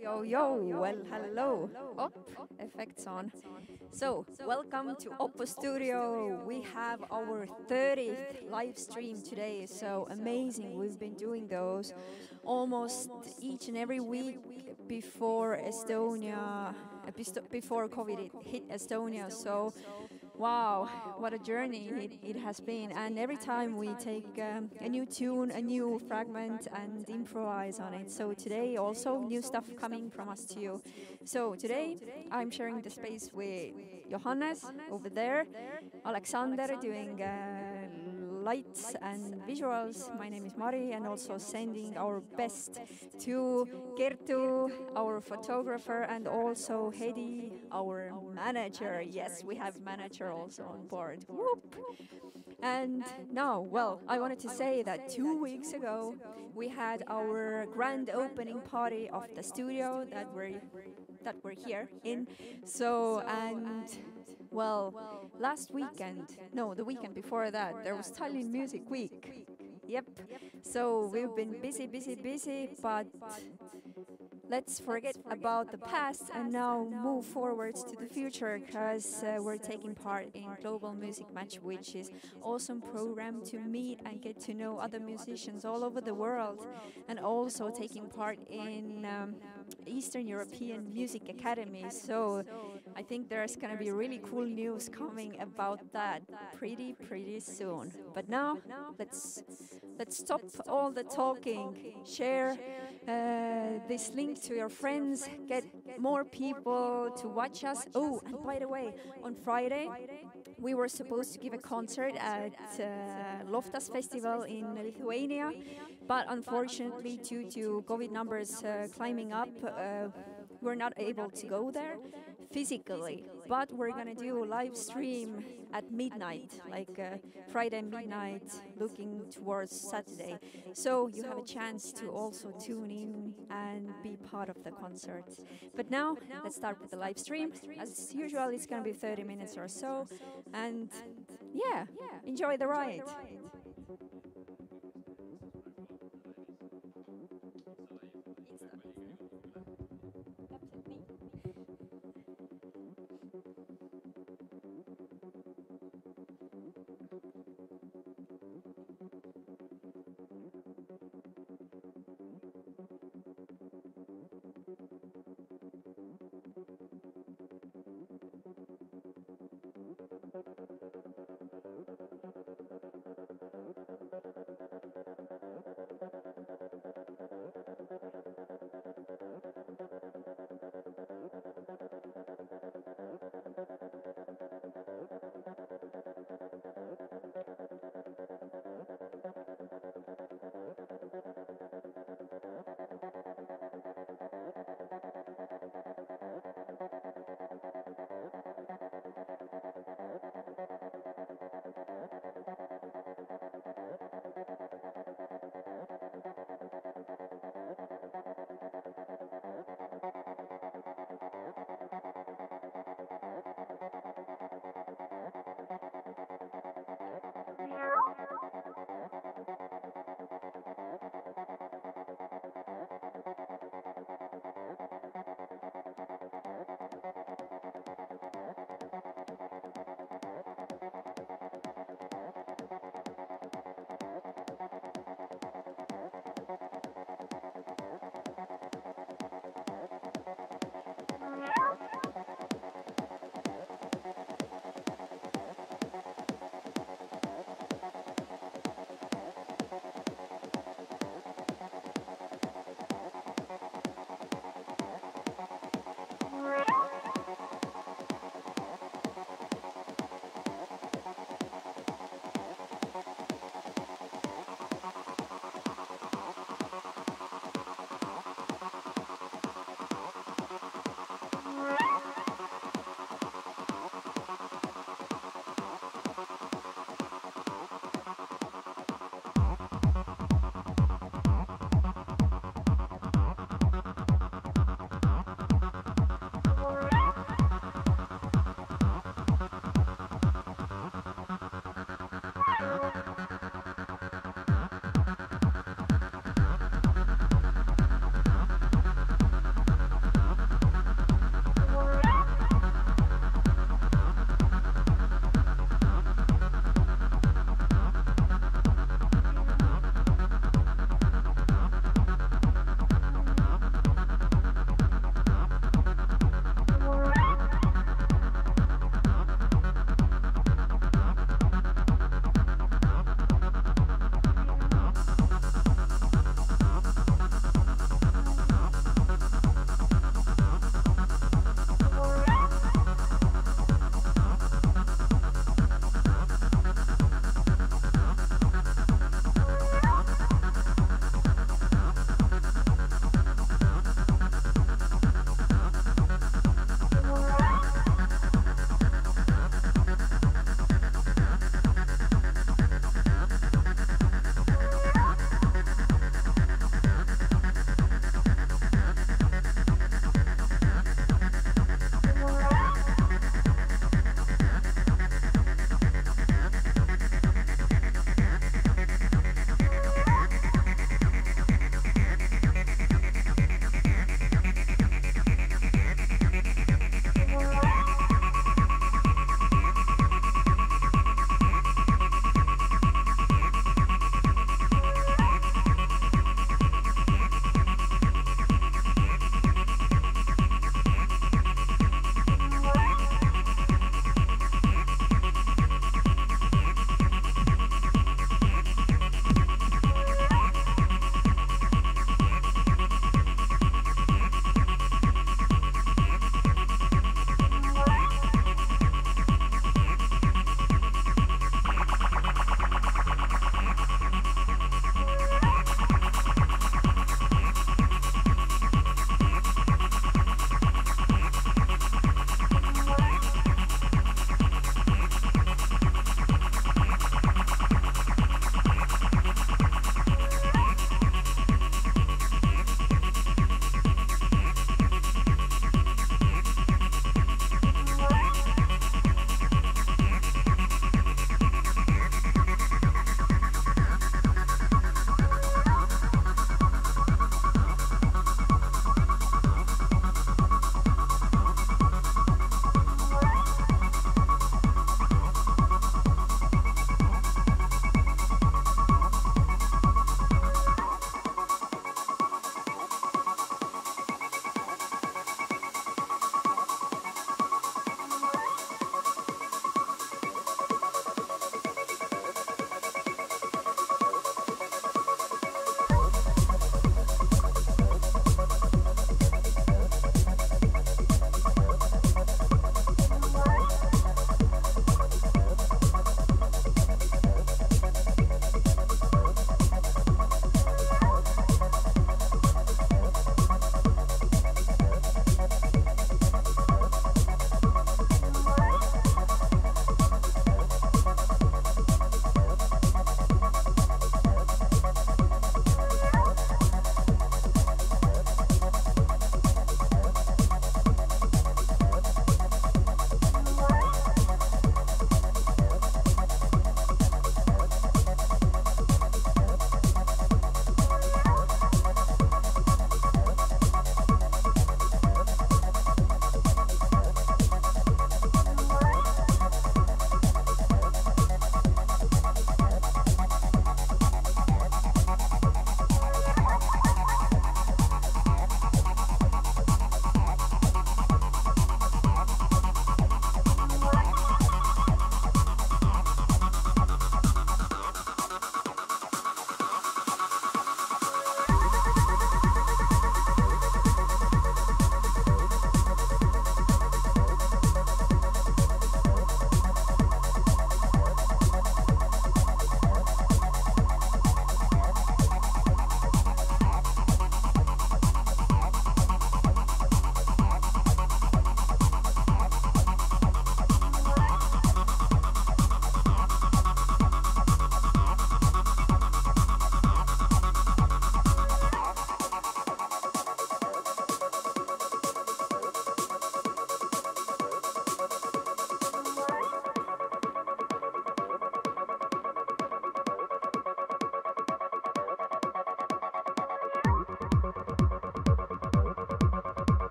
Yo, yo, well, hello. Op, effects on. So, welcome to OOPUS Studio. We have our 30th live stream today, so amazing. We've been doing those almost each and every week before Estonia, before COVID hit Estonia. So, Wow, what a journey it, it, has been. And every time we take um, a new tune, a new fragment, and improvise on it. So today, also new stuff coming from us to you. So today, I'm sharing the space with Johannes over there, Aleksander doing. Uh, lights and visuals. My name is Mari, and also sending our best to Kerttu, our photographer, and also Hedi, our manager. Yes, we have manager also on board. Whoop. And now, well, I wanted to say that two weeks ago we had our grand opening party of the studio that we're that we're here in. So and well, last weekend, no, the weekend before that, there was Tallinn Music Week. Yep. So we've been busy, busy, busy, but let's forget about the past and now move forward to the future because uh, we're taking part in Global Music Match, which is awesome program to meet and get to know other musicians all over the world, and also taking part in um, Eastern European Music Academy. So I think there's going to be really cool news coming about that pretty, pretty soon. But now let's let's stop all the talking, share uh, this link to your friends, get more people to watch us. Oh, and by the way, on Friday, we were supposed to give a concert at uh, Loftas Festival in Lithuania, but unfortunately, due to COVID numbers uh, climbing up, uh, we're not able to go there physically, but we're gonna do a live stream at midnight, like uh, Friday midnight, looking towards Saturday. So you have a chance to also tune in and be part of the concert. But now, let's start with the live stream. As usual, it's gonna be 30 minutes or so, and yeah, enjoy the ride.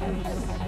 Thank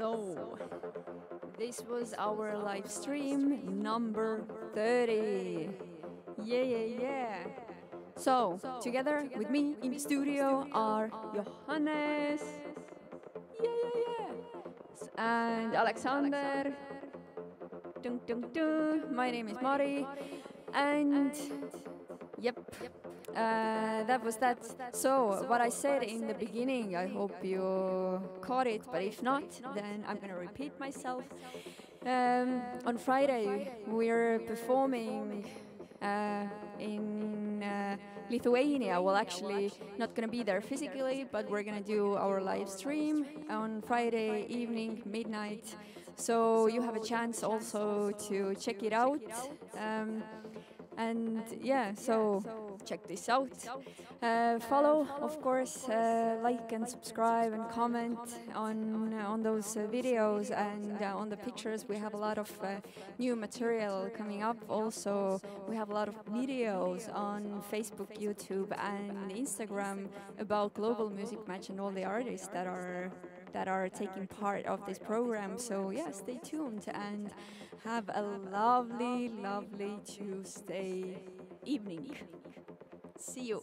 So, this was our live stream number 30. Yeah, yeah, yeah. So, together with me in the studio are Johannes. Yeah, yeah, yeah. And Aleksander. Dun, dun, dun. My name is Mari. And. Uh, that was that. So, what I said in the beginning, I hope you caught it, but if not, then I'm gonna repeat myself. Um, on Friday, we're performing uh, in uh, Lithuania. Well, actually, not gonna be there physically, but we're gonna do our live stream on Friday evening, midnight. So you have a chance also to check it out. Um, and yeah, so check this out. Uh, follow, of course, uh, like and subscribe and comment on on those uh, videos and uh, on the pictures. We have a lot of uh, new material coming up. Also, we have a lot of videos on Facebook, YouTube, and Instagram about Global Music Match and all the artists that are that are taking part of this program. So yeah, stay tuned and have a lovely, lovely Tuesday evening. See you.